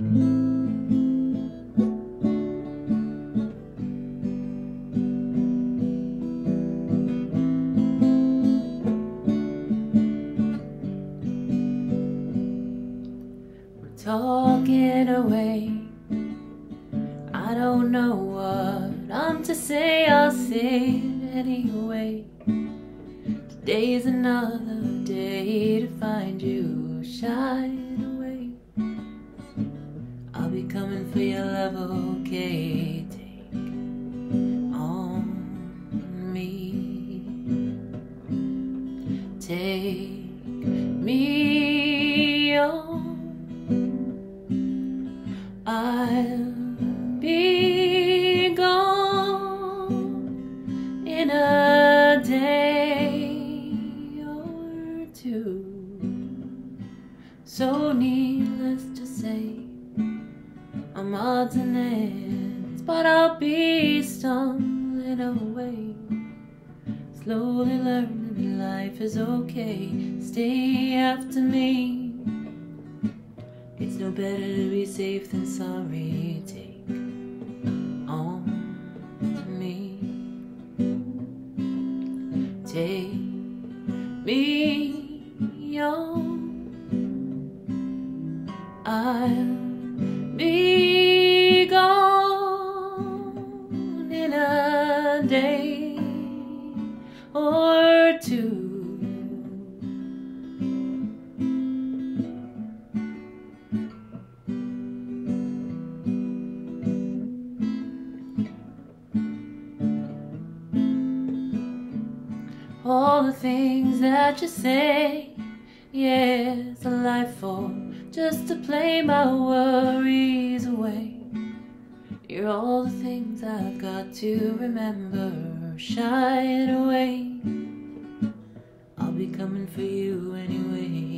We're talking away. I don't know what I'm to say, I'll say it anyway. Today's another day to find you shying be your love, okay? Take on me. Take me on. I'll be gone in a day or two. So, needless to say, I'm odds and ends, but I'll be stumbling away. Slowly learning life is okay. Stay after me. It's no better to be safe than sorry. Take on me. Take me on. I'll be day or two. All the things that you say, it's a life for just to play my worries away. You're all the things I've got to remember, shying away. I'll be coming for you anyway.